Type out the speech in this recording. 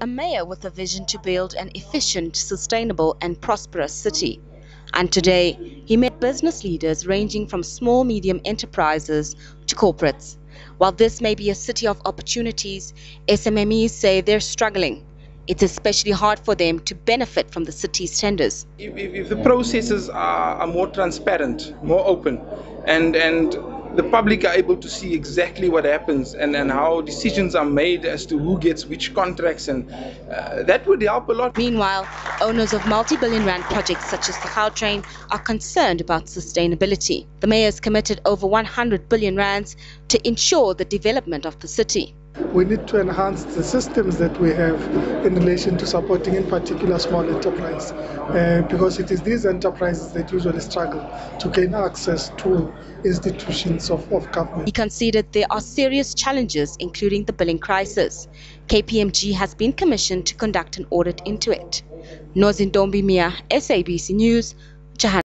a mayor with a vision to build an efficient, sustainable and prosperous city. And today, he met business leaders ranging from small medium enterprises to corporates. While this may be a city of opportunities, SMMEs say they're struggling. It's especially hard for them to benefit from the city's tenders. If, if, if the processes are, are more transparent, more open, and, and the public are able to see exactly what happens and, and how decisions are made as to who gets which contracts, and uh, that would help a lot. Meanwhile, owners of multi-billion rand projects such as the Gautrain are concerned about sustainability. The mayor has committed over 100 billion rands to ensure the development of the city. We need to enhance the systems that we have in relation to supporting, in particular, small enterprise, uh, because it is these enterprises that usually struggle to gain access to institutions of, of government. He conceded there are serious challenges, including the billing crisis. KPMG has been commissioned to conduct an audit into it. Nozindombi Mia, SABC News, Johannesburg.